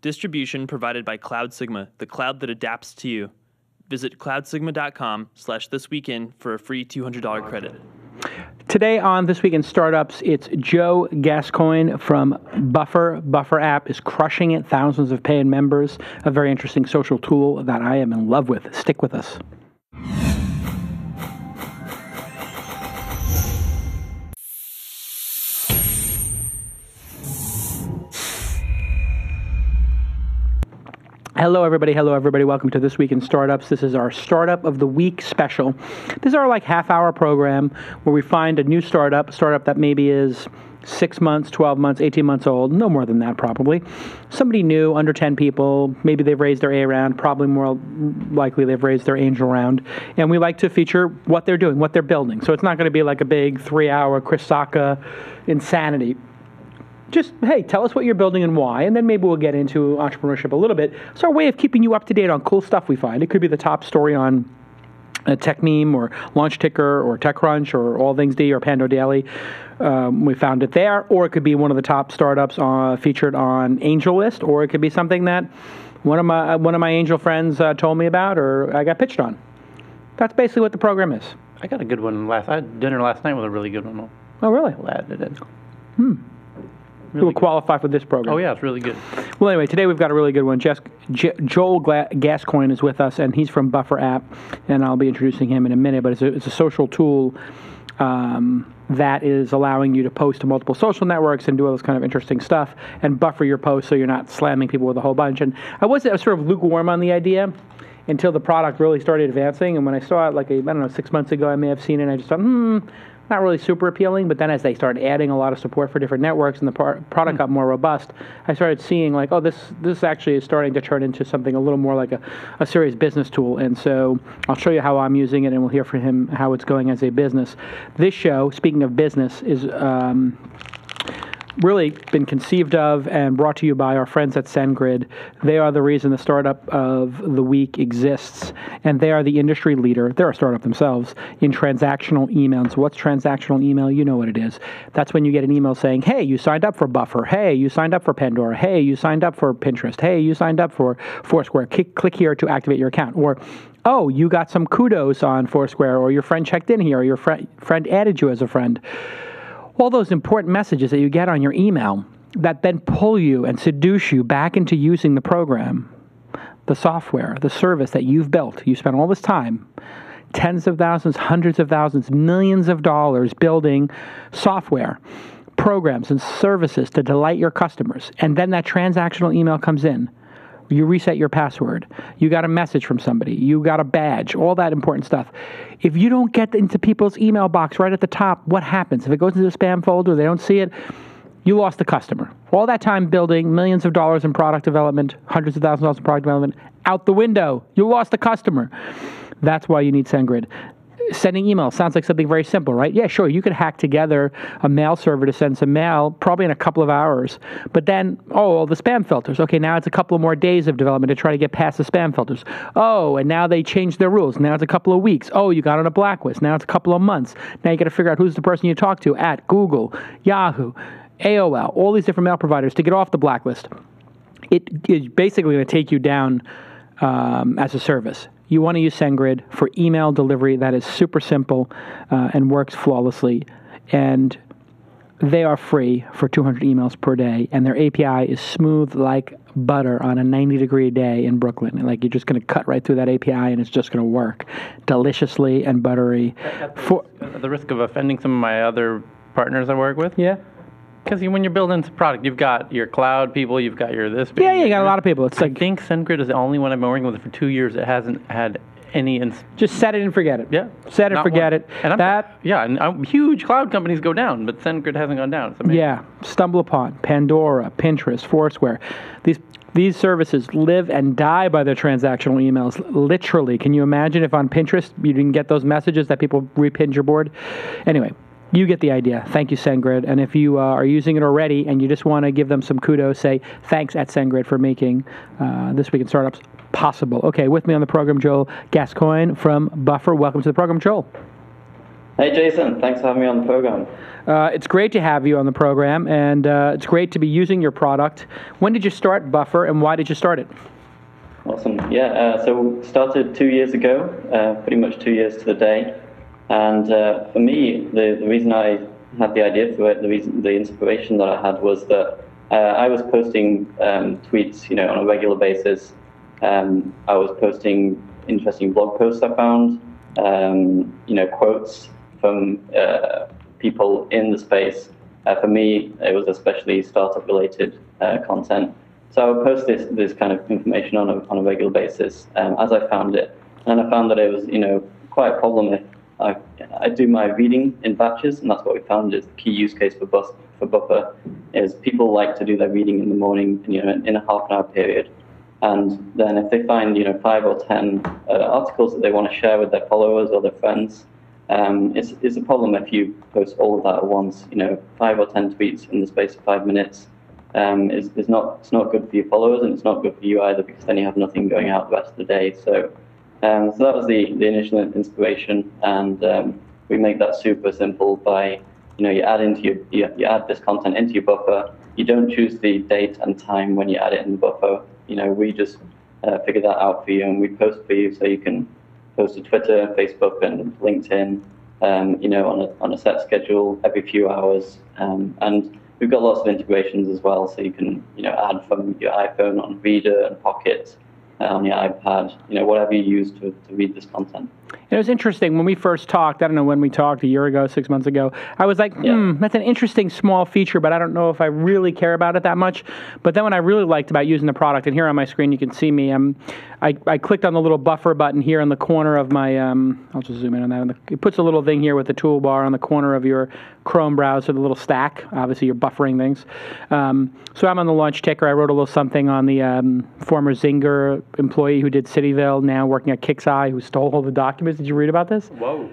Distribution provided by Cloud Sigma, the cloud that adapts to you. Visit cloudsigma.com slash this weekend for a free $200 credit. Today on This Week in Startups, it's Joe Gascoigne from Buffer. Buffer app is crushing it, thousands of paying members, a very interesting social tool that I am in love with. Stick with us. Hello, everybody. Hello, everybody. Welcome to This Week in Startups. This is our Startup of the Week special. This is our like half hour program where we find a new startup, a startup that maybe is six months, 12 months, 18 months old, no more than that probably. Somebody new, under 10 people, maybe they've raised their A round, probably more likely they've raised their angel round. And we like to feature what they're doing, what they're building. So it's not going to be like a big three hour Chris Sacca insanity just hey, tell us what you're building and why, and then maybe we'll get into entrepreneurship a little bit. It's our way of keeping you up to date on cool stuff we find. It could be the top story on uh, Techmeme or Launch Ticker or TechCrunch or All Things D or Pando Daily. Um, we found it there, or it could be one of the top startups uh, featured on AngelList, or it could be something that one of my one of my angel friends uh, told me about, or I got pitched on. That's basically what the program is. I got a good one last. I had dinner last night with a really good one. Oh, really? Glad it did. Hmm. Really will good. qualify for this program. Oh yeah, it's really good. Well, anyway, today we've got a really good one. Jes- J- Joel Gla- Gascoigne is with us, and he's from Buffer App, and I'll be introducing him in a minute. But it's a, it's a social tool um, that is allowing you to post to multiple social networks and do all this kind of interesting stuff, and buffer your posts so you're not slamming people with a whole bunch. And I was, I was sort of lukewarm on the idea until the product really started advancing, and when I saw it like a, I don't know six months ago, I may have seen it. and I just thought, hmm not really super appealing. But then as they started adding a lot of support for different networks and the par- product got more robust, I started seeing like, oh, this this actually is starting to turn into something a little more like a, a serious business tool. And so I'll show you how I'm using it, and we'll hear from him how it's going as a business. This show, speaking of business, is. Um, really been conceived of and brought to you by our friends at SendGrid. They are the reason the startup of the week exists, and they are the industry leader. They're a startup themselves in transactional emails. What's transactional email? You know what it is. That's when you get an email saying, "Hey, you signed up for Buffer. Hey, you signed up for Pandora. Hey, you signed up for Pinterest. Hey, you signed up for Foursquare. Click, click here to activate your account." Or Oh, you got some kudos on Foursquare, or your friend checked in here, or your friend friend added you as a friend all those important messages that you get on your email that then pull you and seduce you back into using the program, the software, the service that you've built. You spent all this time, tens of thousands, hundreds of thousands, millions of dollars building software, programs, and services to delight your customers. And then that transactional email comes in. You reset your password. You got a message from somebody. You got a badge, all that important stuff. If you don't get into people's email box right at the top, what happens? If it goes into the spam folder, they don't see it, you lost the customer. All that time building millions of dollars in product development, hundreds of thousands of dollars in product development, out the window. You lost the customer. That's why you need SendGrid sending email sounds like something very simple, right? Yeah, sure. You could hack together a mail server to send some mail, probably in a couple of hours. But then, oh, the spam filters. Okay, now it's a couple of more days of development to try to get past the spam filters. Oh, and now they changed their rules. Now it's a couple of weeks. Oh, you got on a blacklist. Now it's a couple of months. Now you got to figure out who's the person you talk to at Google, Yahoo, AOL, all these different mail providers to get off the blacklist. It is basically going to take you down um, as a service you want to use SendGrid for email delivery that is super simple uh, and works flawlessly. And they are free for 200 emails per day, and their API is smooth like butter on a 90 degree day in Brooklyn. Like you're just going to cut right through that API, and it's just going to work deliciously and buttery. At the, For, at the risk of offending some of my other partners I work with, yeah, because when you're building a product, you've got your cloud people, you've got your this. yeah, yeah. You got a lot of people. It's I like think SendGrid is the only one I've been working with for two years that hasn't had any. Ins- just set it and forget it. yeah, set it, not forget one. it. And I'm, that yeah, and um, huge cloud companies go down, but SendGrid hasn't gone down. It's amazing. Yeah, stumble upon Pandora, Pinterest, Foursquare. These these services live and die by their transactional emails. Literally, can you imagine if on Pinterest you didn't get those messages that people repinned your board? Anyway, you get the idea. Thank you, SendGrid. And if you uh, are using it already and you just want to give them some kudos, say thanks at SendGrid for making uh, this week in startups possible. Okay, with me on the program, Joel Gascoigne from Buffer. Welcome to the program, Joel. Hey, Jason. Thanks for having me on the program. Uh, it's great to have you on the program, and uh, it's great to be using your product. When did you start Buffer, and why did you start it? Awesome. Yeah, uh, so started two years ago, uh, pretty much two years to the day. And uh, for me, the, the reason I had the idea for it, the reason, the inspiration that I had was that uh, I was posting um, tweets, you know, on a regular basis. Um, I was posting interesting blog posts I found, um, you know, quotes from uh, people in the space. Uh, for me, it was especially startup-related uh, content. So I would post this this kind of information on a on a regular basis um, as I found it, and I found that it was you know quite a problem if I, I do my reading in batches, and that's what we found is the key use case for bus for Buffer is people like to do their reading in the morning, you know, in a half an hour period. And then if they find, you know, five or ten uh, articles that they want to share with their followers or their friends, um, it's, it's a problem if you post all of that at once. You know, five or ten tweets in the space of five minutes um, is, is not it's not good for your followers and it's not good for you either because then you have nothing going out the rest of the day. So, um, so that was the, the initial inspiration, and um, we make that super simple by you know you add into your you, you add this content into your buffer. You don't choose the date and time when you add it in the buffer. You know, we just uh, figure that out for you and we post for you so you can post to Twitter, Facebook, and LinkedIn. Um, you know, on a on a set schedule every few hours, um, and we've got lots of integrations as well. So you can you know add from your iPhone on Reeder and Pocket on your iPad, you know, whatever you use to, to read this content. It was interesting when we first talked. I don't know when we talked, a year ago, six months ago. I was like, hmm, yeah. that's an interesting small feature, but I don't know if I really care about it that much. But then when I really liked about using the product, and here on my screen you can see me, um, I, I clicked on the little buffer button here in the corner of my, um, I'll just zoom in on that. It puts a little thing here with the toolbar on the corner of your Chrome browser, the little stack. Obviously, you're buffering things. Um, so I'm on the launch ticker. I wrote a little something on the um, former Zynga employee who did Cityville, now working at KixEye, who stole all the documents did you read about this? Whoa.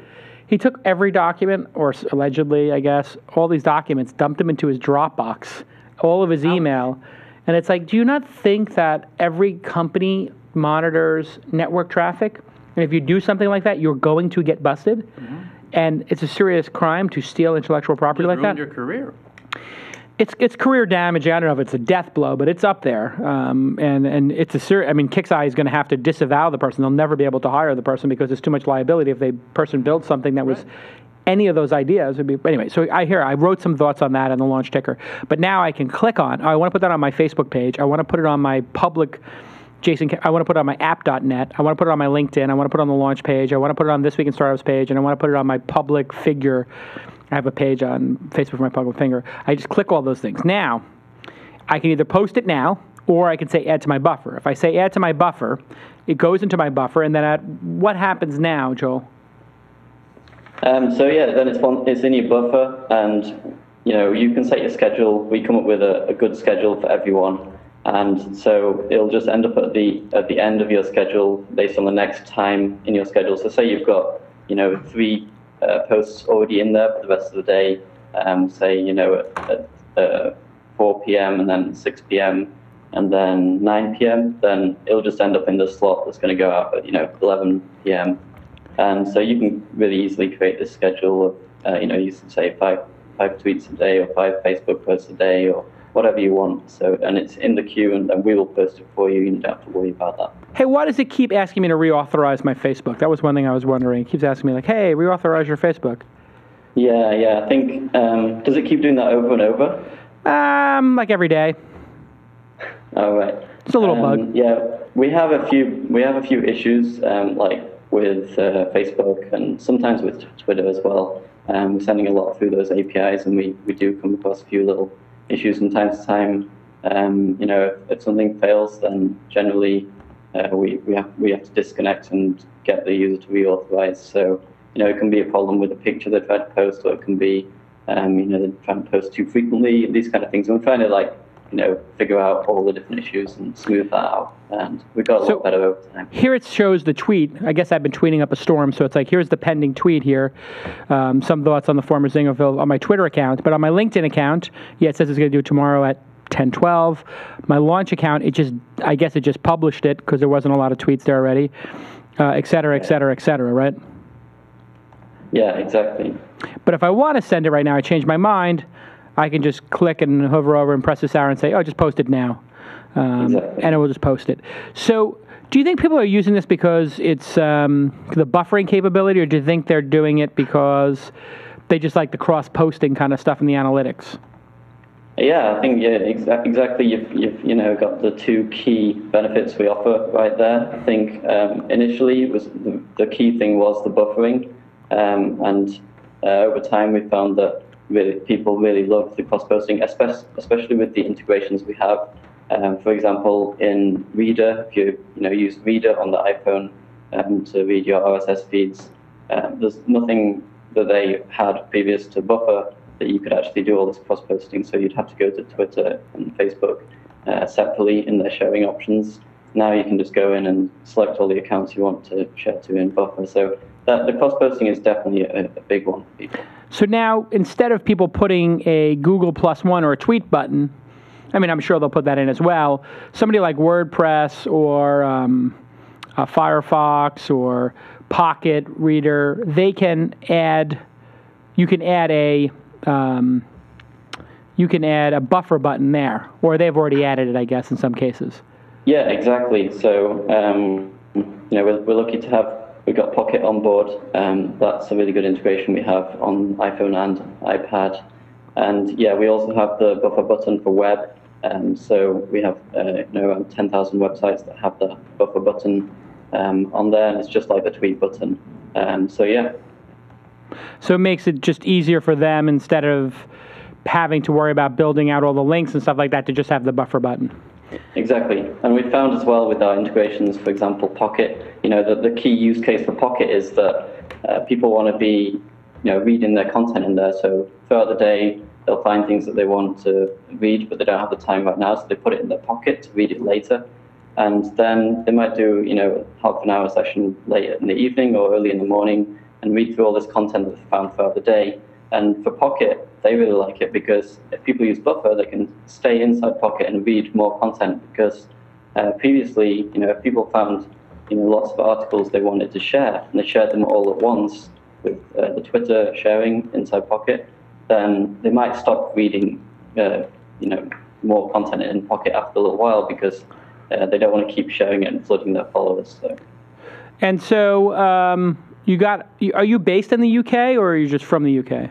He took every document, or allegedly, I guess, all these documents, dumped them into his Dropbox, all of his email. And it's like, do you not think that every company monitors network traffic? And if you do something like that, you're going to get busted. Mm-hmm. And it's a serious crime to steal intellectual property like that. your career it's it's career damage. I don't know if it's a death blow, but it's up there. Um, and and it's a serious. I mean, KixEye is going to have to disavow the person. They'll never be able to hire the person because there's too much liability if the person builds something that was. Right. Any of those ideas would be anyway. So I hear I wrote some thoughts on that in the launch ticker, but now I can click on. Oh, I want to put that on my Facebook page. I want to put it on my public Jason, I want to put it on my app.net. I want to put it on my LinkedIn. I want to put it on the launch page. I want to put it on This Week in Startups page, and I want to put it on my public figure I have a page on Facebook for my public finger. I just click all those things. Now, I can either post it now or I can say add to my buffer. If I say add to my buffer, it goes into my buffer, and then at, what happens now, Joel? Um, so yeah, then it's it's in your buffer, and you know you can set your schedule. We come up with a, a good schedule for everyone, and so it'll just end up at the at the end of your schedule based on the next time in your schedule. So say you've got you know three posts already in there for the rest of the day. Um, say you know at, at uh, 4 p.m. and then 6 p.m. and then 9 p.m. Then it'll just end up in the slot that's going to go out at you know 11 p.m. And so you can really easily create this schedule of uh, you know you can say five five tweets a day or five Facebook posts a day or whatever you want. So, and it's in the queue, and, and, we will post it for you. You don't have to worry about that. Hey, why does it keep asking me to reauthorize my Facebook? That was one thing I was wondering. It keeps asking me like, "Hey, reauthorize your Facebook." Yeah, yeah. I think um, does it keep doing that over and over? Um, like every day. All right. It's a little um, bug. Yeah, we have a few. We have a few issues, um, like with uh, Facebook and sometimes with Twitter as well. Um, we're sending a lot through those APIs, and we, we do come across a few little issues from time to time. Um, you know, if, if, something fails, then generally uh, we, we, have, we have to disconnect and get the user to reauthorize. So, you know, it can be a problem with a picture they try to post, or it can be, um, you know, they're trying to post too frequently, these kind of things. We're trying to, like, you know, figure out all the different issues and smooth that out. And we got a so lot better over time. Here it shows the tweet. I guess I've been tweeting up a storm, so it's like here's the pending tweet here. Um, some thoughts on the former Zingerville on my Twitter account, but on my LinkedIn account, yeah, it says it's going to do it tomorrow at 10:12. My launch account, it just, I guess it just published it because there wasn't a lot of tweets there already, uh, et cetera, et cetera, et cetera, right? Yeah, exactly. But if I want to send it right now, I change my mind, I can just click and hover over and press this arrow and say, oh, just post it now. Um, Exactly. And it will just post it. So do you think people are using this because it's um, the buffering capability, or do you think they're doing it because they just like the cross posting kind of stuff in the analytics? Yeah, I think yeah, exa- exactly. You've, you've you know got the two key benefits we offer right there. I think um, initially it was the, the key thing was the buffering, um, and uh, over time we found that really people really love the cross posting, especially with the integrations we have. Um, for example, in Reeder, if you you know use Reeder on the iPhone um, to read your RSS feeds, um, there's nothing that they had previous to Buffer that you could actually do all this cross posting. So you'd have to go to Twitter and Facebook uh, separately in their sharing options. Now you can just go in and select all the accounts you want to share to in Buffer. So that, the cross posting is definitely a, a big one for people. So now, instead of people putting a Google plus one or a tweet button, I mean, I'm sure they'll put that in as well. Somebody like WordPress or um, uh, Firefox or Pocket Reader, they can add. You can add a. Um, you can add a buffer button there, or they've already added it, I guess, in some cases. Yeah, exactly. So, um, you know, we're, we're lucky to have, we've got Pocket on board. Um, that's a really good integration we have on iPhone and iPad. And yeah, we also have the buffer button for web. Um, so we have, uh, you know, around 10,000 websites that have the buffer button um, on there, and it's just like the tweet button. Um, so yeah, So it makes it just easier for them instead of having to worry about building out all the links and stuff like that to just have the buffer button. Exactly. And we found as well with our integrations, for example, Pocket, you know, the, the key use case for Pocket is that uh, people want to be, you know, reading their content in there. So throughout the day, they'll find things that they want to read, but they don't have the time right now, so they put it in their pocket to read it later. And then they might do, you know, half an hour session late in the evening or early in the morning and read through all this content that they found throughout the day. And for Pocket, they really like it because if people use Buffer, they can stay inside Pocket and read more content. Because uh, previously, you know, if people found, you know, lots of articles they wanted to share and they shared them all at once with uh, the Twitter sharing inside Pocket, then they might stop reading, uh, you know, more content in Pocket after a little while because uh, they don't want to keep sharing it and flooding their followers. So. And so, um, you got? Are you based in the UK or are you just from the UK?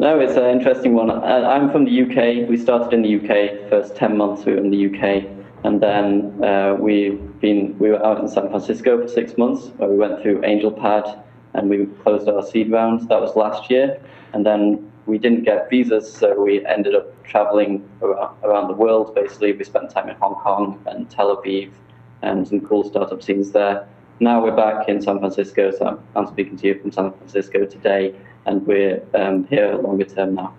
No, it's an interesting one. I- I'm from the UK. We started in the UK. First ten months we were in the UK, and then uh, we've been we were out in San Francisco for six months, where we went through AngelPad, and we closed our seed round. That was last year, and then we didn't get visas, so we ended up traveling around, around the world. Basically, we spent time in Hong Kong and Tel Aviv, and some cool startup scenes there. Now we're back in San Francisco, so I'm, speaking to you from San Francisco today, and we're um, here longer term now.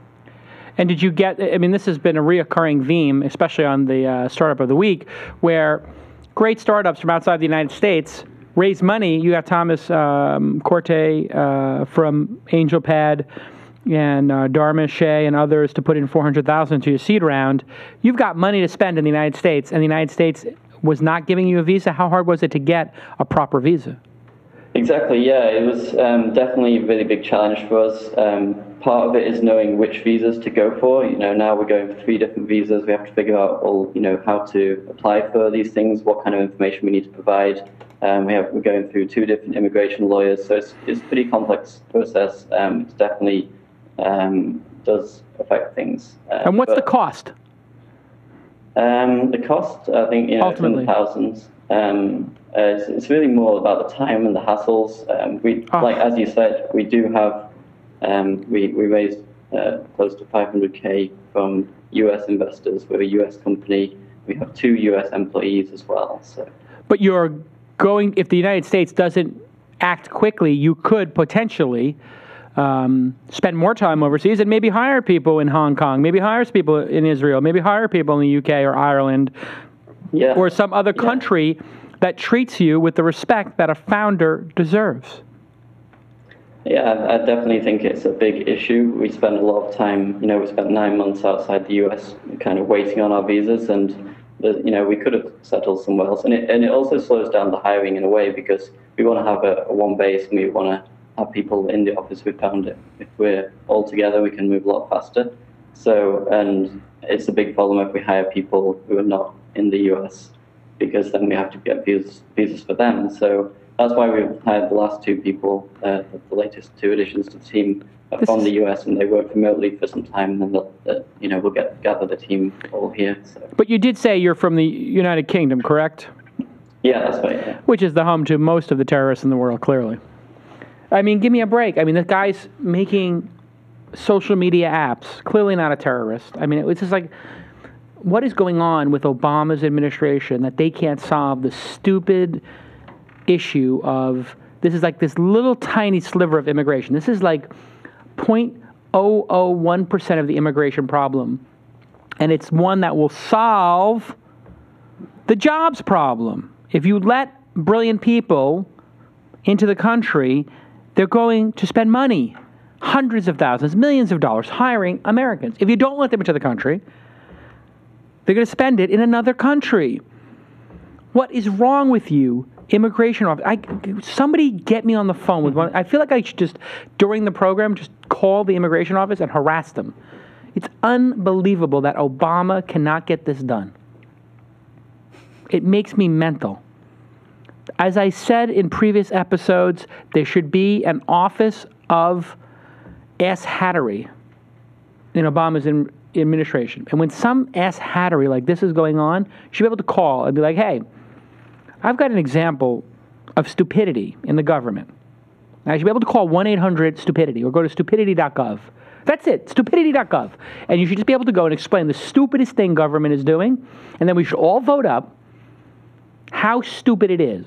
And did you get? I mean, this has been a reoccurring theme, especially on the uh, startup of the week, where great startups from outside the United States raise money. You got Thomas um, Corte uh, from AngelPad and uh, Dharmesh Shah and others to put in 400,000 to your seed round. You've got money to spend in the United States, and the United States was not giving you a visa. How hard was it to get a proper visa? Exactly, yeah. It was um, definitely a really big challenge for us. Um, part of it is knowing which visas to go for. You know, now we're going for three different visas. We have to figure out all, you know, how to apply for these things, what kind of information we need to provide. Um, we have we're going through two different immigration lawyers, so it's it's a pretty complex process. Um, it definitely um, does affect things. Uh, And what's the cost? Um, the cost, I think, you know, it's in the thousands. Um, uh, it's, it's really more about the time and the hassles. Um, we, Ah. like as you said, we do have, um, we we raised uh, close to 500k from U.S. investors. We're a U.S. company. We have two U.S. employees as well. So But you're going, if the United States doesn't act quickly, you could potentially um, spend more time overseas and maybe hire people in Hong Kong, maybe hire people in Israel, maybe hire people in the UK or Ireland yeah, or some other country that treats you with the respect that a founder deserves. Yeah, I definitely think it's a big issue. We spend a lot of time, you know, we spent nine months outside the US kind of waiting on our visas and, the, you know, we could have settled somewhere else. And it, and it also slows down the hiring in a way because we want to have a, a one base and we want to have people in the office. We found it if we're all together, we can move a lot faster. So, and it's a big problem if we hire people who are not in the US because then we have to get visas, visas for them. So that's why we've hired the last two people, uh, the latest two additions to the team are This from the US and they work remotely for some time and then uh, you know, we'll get gather the team all here. So But you did say you're from the United Kingdom, correct? yeah, that's right. Yeah. Which is the home to most of the terrorists in the world, clearly. I mean, give me a break. I mean, this guy's making social media apps, clearly not a terrorist. I mean, it's just like, what is going on with Obama's administration that they can't solve the stupid issue of this is like this little tiny sliver of immigration. This is like 0.001% of the immigration problem. And it's one that will solve the jobs problem. If you let brilliant people into the country, they're going to spend money, hundreds of thousands, millions of dollars, hiring Americans. If you don't let them into the country, they're going to spend it in another country. What is wrong with you, immigration office? I, somebody get me on the phone with one. I feel like I should just, during the program, just call the immigration office and harass them. It's unbelievable that Obama cannot get this done. It makes me mental. As I said in previous episodes, there should be an office of ass hattery in Obama's in, administration. And when some ass hattery like this is going on, you should be able to call and be like, hey, I've got an example of stupidity in the government. I should be able to call 1 800 stupidity or go to stupidity.gov. That's it, stupidity.gov. And you should just be able to go and explain the stupidest thing government is doing. And then we should all vote up how stupid it is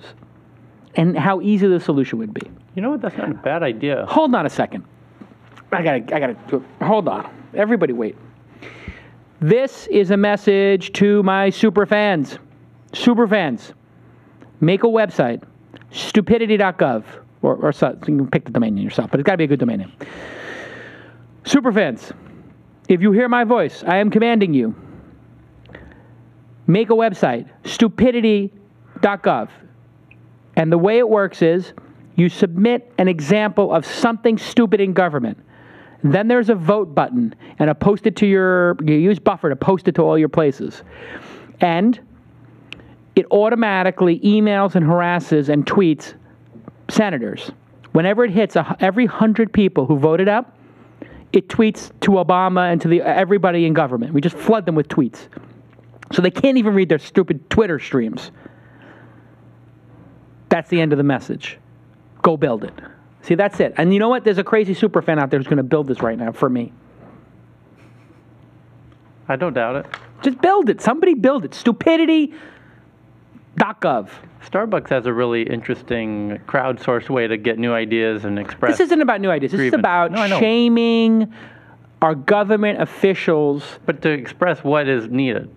and how easy the solution would be. You know what? That's not a bad idea. Hold on a second. I gotta, I gotta, hold on. Everybody wait. This is a message to my super fans. Super fans, make a website, stupidity.gov, or, or so, you can pick the domain name yourself, but it's gotta be a good domain name. Super fans, if you hear my voice, I am commanding you. Make a website, stupidity.gov. And the way it works is you submit an example of something stupid in government. Then there's a vote button, and a post it to your, you use Buffer to post it to all your places. And it automatically emails and harasses and tweets senators. Whenever it hits a, every hundred people who voted up, it tweets to Obama and to the, everybody in government. We just flood them with tweets. So they can't even read their stupid Twitter streams. That's the end of the message. Go build it. See, that's it. And you know what? There's a crazy super fan out there who's going to build this right now for me. I don't doubt it. Just build it. Somebody build it. Stupidity.gov. Starbucks has a really interesting crowdsourced way to get new ideas and express. This isn't about new ideas. This is about No, shaming our government officials. but to express what is needed.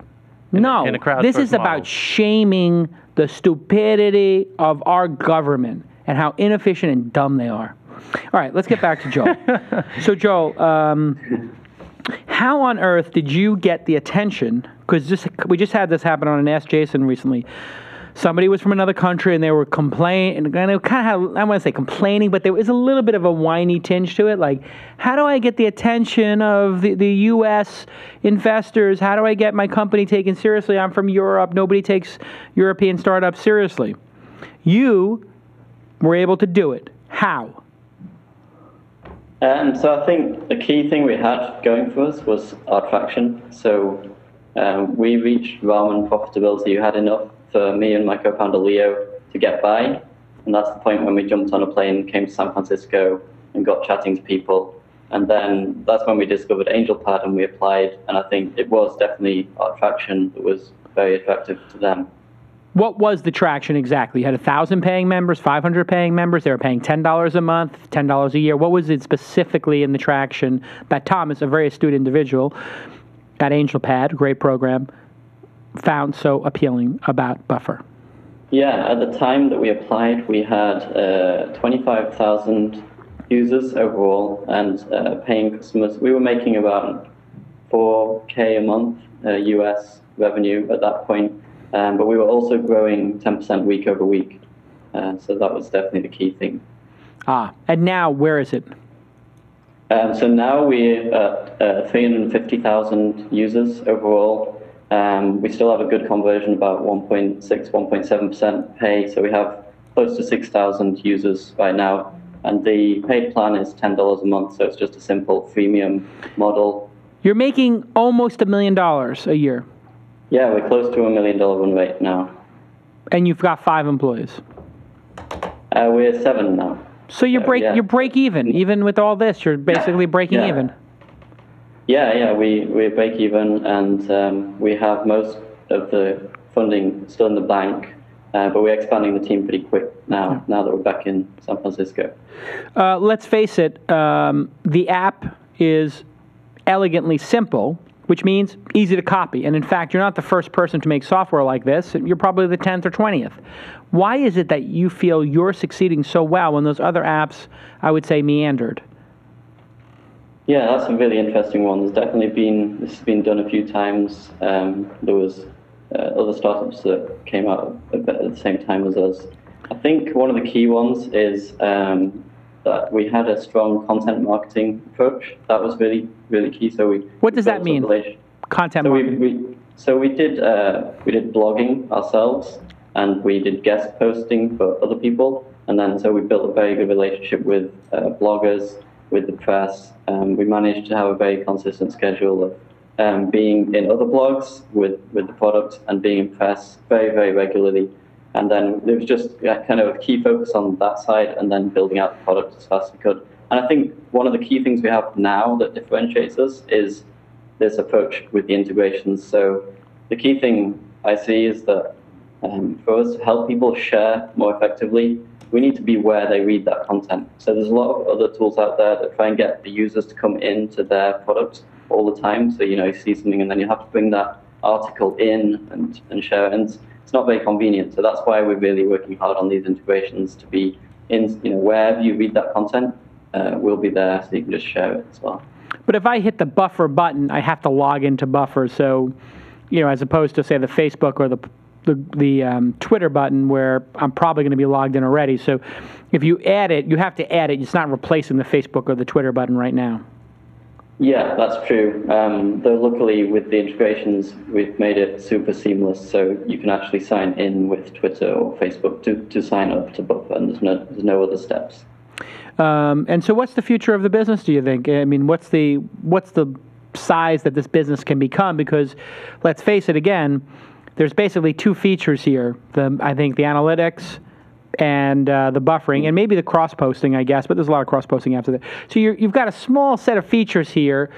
in a- no, in a crowdsourced this is model. about shaming the stupidity of our government and how inefficient and dumb they are. All right, let's get back to Joel. so, Joel, um, how on earth did you get the attention? Because we just had this happen on an Ask Jason recently. Somebody was from another country and they were complaining, and kind of had, I want to say complaining, but there was a little bit of a whiny tinge to it. Like, how do I get the attention of the, the U.S. investors? How do I get my company taken seriously? I'm from Europe. Nobody takes European startups seriously. You were able to do it. How? Um, so I think the key thing we had going for us was our traction. So um, we reached ramen profitability. You had enough for me and my co-founder Leo to get by, and that's the point when we jumped on a plane, came to San Francisco, and got chatting to people. And then that's when we discovered AngelPad and we applied. And I think it was definitely our traction that was very attractive to them. What was the traction exactly? You had a thousand paying members, five hundred paying members. They were paying ten dollars a month, ten dollars a year. What was it specifically in the traction that Thomas, a very astute individual at AngelPad, great program, found so appealing about Buffer? Yeah, at the time that we applied, we had uh, 25,000 users overall and uh, paying customers. We were making about 4K a month uh, US revenue at that point, um, but we were also growing 10% week over week. Uh, so that was definitely the key thing. Ah, and now where is it? Um, so now we're at uh, 350,000 users overall. Um, we still have a good conversion, about 1.6, 1.7% pay. So we have close to 6,000 users right now. And the paid plan is $10 a month. So it's just a simple freemium model. You're making almost a million dollars a year, Yeah, we're close to a million dollar run rate now. and you've got five employees. Uh, we're seven now. So you Uh, break yeah. you break even. Even with all this, you're basically breaking Yeah. even. Yeah, yeah, we, we break even and um, we have most of the funding still in the bank, uh, but we're expanding the team pretty quick now, now that we're back in San Francisco. Uh, let's face it, um, the app is elegantly simple, which means easy to copy. And in fact, you're not the first person to make software like this. You're probably the 10th or 20th. Why is it that you feel you're succeeding so well when those other apps, I would say, meandered? Yeah, that's a really interesting one. There's definitely been, this has been done a few times. Um, there was uh, other startups that came out at the same time as us. I think one of the key ones is um, that we had a strong content marketing approach. That was really, really key. So we What does that mean? Content So we, we so we did uh, we did blogging ourselves, and we did guest posting for other people, and then so we built a very good relationship with uh, bloggers, with the press. Um, we managed to have a very consistent schedule of um, being in other blogs with with the product and being in press very very regularly. And then it was just yeah, kind of a key focus on that side, and then building out the product as fast as we could. And I think one of the key things we have now that differentiates us is this approach with the integrations. So the key thing I see is that um, for us to help people share more effectively, we need to be where they read that content. So there's a lot of other tools out there that try and get the users to come into their product all the time. So you know you see something and then you have to bring that article in and, and share it. And it's, it's not very convenient. So that's why we're really working hard on these integrations to be in you know wherever you read that content, uh, we'll be there so you can just share it as well. But if I hit the buffer button, I have to log into buffer. So, you know, as opposed to say the Facebook or the the, the um, Twitter button where I'm probably going to be logged in already. So, if you add it, you have to add it. It's not replacing the Facebook or the Twitter button right now. Yeah, that's true. Um, though luckily with the integrations, we've made it super seamless, so you can actually sign in with Twitter or Facebook to, to sign up to Buffer, and there's no there's no other steps. Um, and so, what's the future of the business? Do you think? I mean, what's the what's the size that this business can become? Because, let's face it, again, there's basically two features here. The I think the analytics and uh, the buffering, and maybe the cross posting, I guess. But there's a lot of cross posting after that. So you you've got a small set of features here.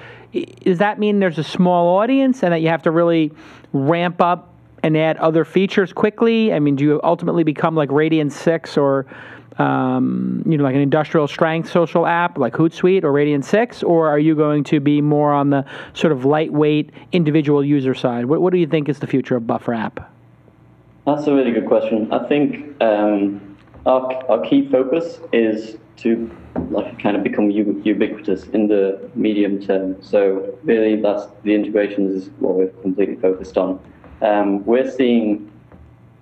Does that mean there's a small audience, and that you have to really ramp up and add other features quickly? I mean, do you ultimately become like Radian6 or um, you know, like an industrial strength social app like Hootsuite or Radian6, or are you going to be more on the sort of lightweight individual user side? What, what do you think is the future of Buffer app? That's a really good question. I think um, our, our key focus is to like kind of become ubiquitous in the medium term. So really, that's the integrations is what we're completely focused on. Um, we're seeing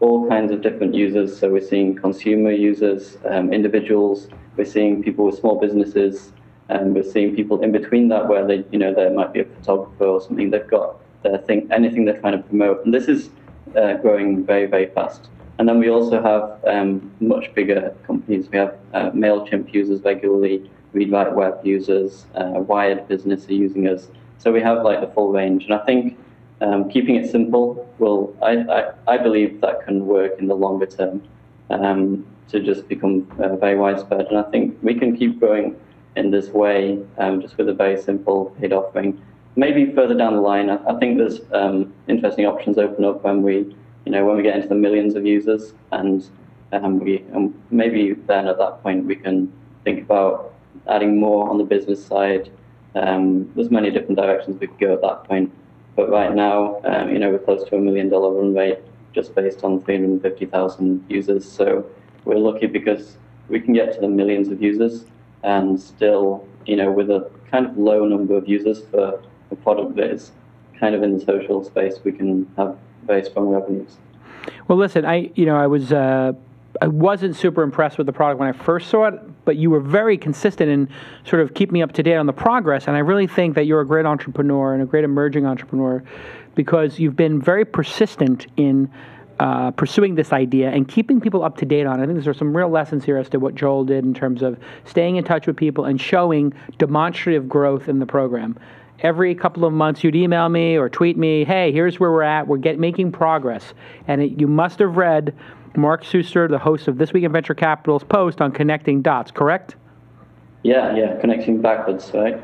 all kinds of different users. So we're seeing consumer users, um, individuals. We're seeing people with small businesses, and we're seeing people in between that where they, you know, there might be a photographer or something. They've got their thing, anything they're trying to promote, and this is uh, growing very, very fast. And then we also have um, much bigger companies. We have uh, Mailchimp users regularly, ReadWriteWeb users, uh, Wired Business are using us. So we have like the full range, and I think um, keeping it simple will, I, I, I believe that can work in the longer term um, to just become uh, very widespread. And I think we can keep growing in this way um, just with a very simple paid offering. Maybe further down the line, I, I think there's um, interesting options open up when we, you know, when we get into the millions of users, and um, we, um, maybe then at that point we can think about adding more on the business side. There's many different directions we could go at that point. But right now, um, you know, we're close to a million dollar run rate just based on 350,000 users. So we're lucky because we can get to the millions of users and still, you know, with a kind of low number of users for a product that is kind of in the social space, we can have very strong revenues. Well, listen, I you know I was uh, I wasn't super impressed with the product when I first saw it, but you were very consistent in sort of keeping me up to date on the progress. And I really think that you're a great entrepreneur and a great emerging entrepreneur because you've been very persistent in uh, pursuing this idea and keeping people up to date on it. I think there's some real lessons here as to what Joel did in terms of staying in touch with people and showing demonstrative growth in the program. Every couple of months, you'd email me or tweet me, "Hey, here's where we're at. We're get, making progress." And it, you must have read Mark Suster, the host of This Week in Venture Capital's post on connecting dots, correct? Yeah, yeah, connecting backwards, right?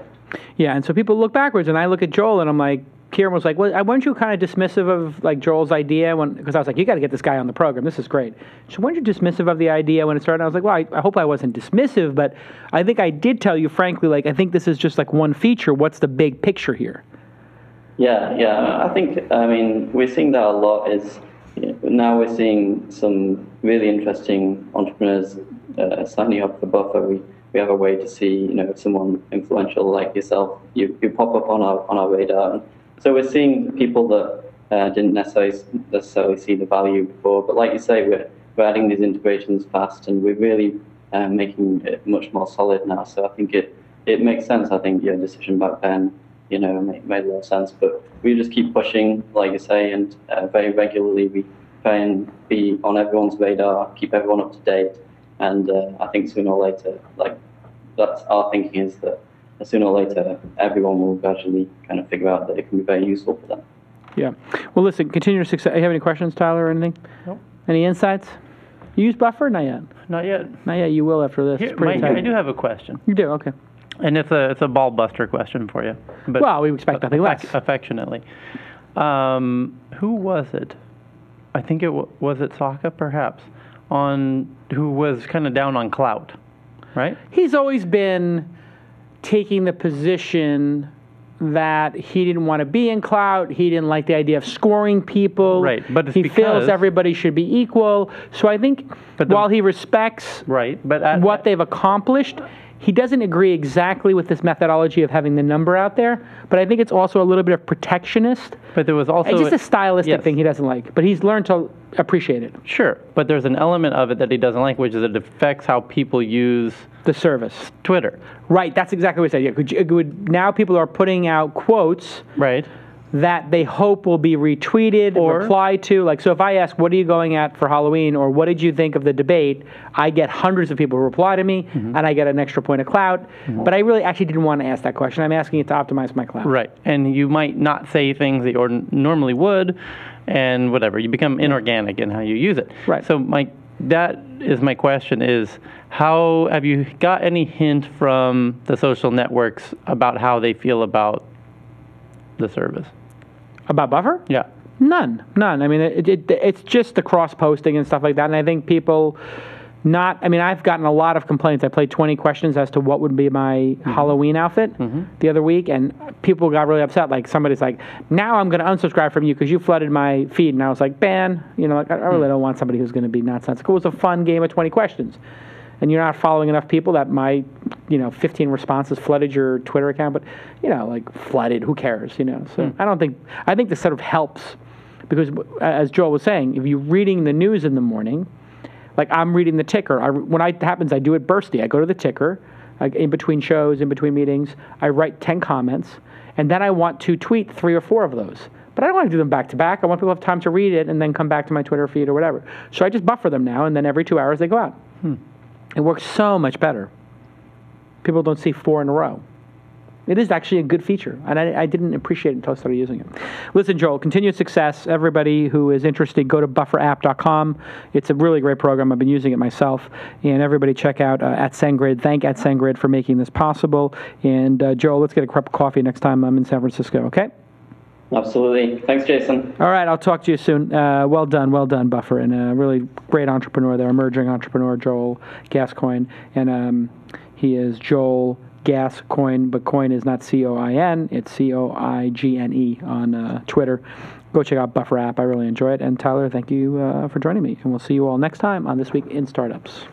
Yeah, and so people look backwards, and I look at Joel, and I'm like, Kieran was like, "Well, uh, weren't you kind of dismissive of like Joel's idea when?" Because I was like, "You got to get this guy on the program. This is great." So weren't you dismissive of the idea when it started? I was like, "Well, I, I, hope I wasn't dismissive, but I think I did tell you frankly, like I think this is just like one feature. What's the big picture here?" Yeah, yeah. I think I mean we're seeing that a lot. Is now we're seeing some really interesting entrepreneurs uh, signing up for Buffer. We we have a way to see, you know, someone influential like yourself, you, you pop up on our on our radar. So we're seeing people that uh, didn't necessarily necessarily see the value before, but like you say, we're we're adding these integrations fast, and we're really uh, making it much more solid now. So I think it it makes sense. I think your decision back then, you know, made, made a lot of sense. But we just keep pushing, like you say, and uh, very regularly we try and be on everyone's radar, keep everyone up to date, and uh, I think sooner or later, like that's our thinking is that sooner or later, everyone will gradually kind of figure out that it can be very useful for them. Yeah. Well, listen, continue success. You have any questions, Tyler, or anything? Nope. Any insights? You use Buffer? Not yet. Not yet. Not yet. You will after this. Here, my, I do have a question. You do? Okay. And it's a it's a ball buster question for you. But well, we expect nothing less. Affectionately. Um, who was it? I think it w- was it Sacca, perhaps, on who was kind of down on Klout, right? He's always been taking the position that he didn't want to be in Klout. He didn't like the idea of scoring people. Right, but he feels everybody should be equal. So I think the, while he respects right, but at, what they've accomplished, he doesn't agree exactly with this methodology of having the number out there, but I think it's also a little bit of protectionist. But there was also it's just a stylistic yes. thing he doesn't like. But he's learned to appreciate it. Sure, but there's an element of it that he doesn't like, which is it affects how people use the service, Twitter. Right. That's exactly what I said. Yeah. Would, now people are putting out quotes. Right that they hope will be retweeted, or replied to. Like, so if I ask, "What are you going at for Halloween?" or "What did you think of the debate?" I get hundreds of people reply to me, mm-hmm. and I get an extra point of Klout. Mm-hmm. But I really actually didn't want to ask that question. I'm asking it to optimize my Klout. Right, and you might not say things that you normally would, and whatever. You become inorganic in how you use it. Right. So my that is my question: is how have you got any hint from the social networks about how they feel about the service? About Buffer? Yeah. None, none. I mean, it, it, it's just the cross posting and stuff like that. And I think people not, I mean, I've gotten a lot of complaints. I played 20 questions as to what would be my mm-hmm. Halloween outfit mm-hmm. the other week, and people got really upset. Like, somebody's like, now I'm going to unsubscribe from you because you flooded my feed. And I was like, ban. You know, like, I really mm. don't want somebody who's going to be nonsensical. It was a fun game of 20 questions and you're not following enough people that my, you know, 15 responses flooded your Twitter account, but, you know, like flooded, who cares, you know? So mm. I don't think, I think this sort of helps because, as Joel was saying, if you're reading the news in the morning, like I'm reading the ticker. I, when it happens, I do it bursty. I go to the ticker, like in between shows, in between meetings. I write 10 comments, and then I want to tweet three or four of those. But I don't want to do them back to back. I want people to have time to read it and then come back to my Twitter feed or whatever. So I just buffer them now, and then every two hours they go out. Hmm. It works so much better. People don't see four in a row. It is actually a good feature, and I, I, didn't appreciate it until I started using it. Listen, Joel, continued success. Everybody who is interested, go to bufferapp.com. It's a really great program. I've been using it myself. And everybody check out uh, at SendGrid. Thank at SendGrid for making this possible. And uh, Joel, let's get a cup of coffee next time I'm in San Francisco, okay? Absolutely. Thanks, Jason. All right, I'll talk to you soon. Uh, well done, well done, Buffer, and a really great entrepreneur there, emerging entrepreneur, Joel Gascoigne. And um, he is Joel Gascoigne, but coin is not C O I N, it's C O I G N E on uh, Twitter. Go check out Buffer app. I really enjoy it. And Tyler, thank you uh, for joining me. And we'll see you all next time on This Week in Startups.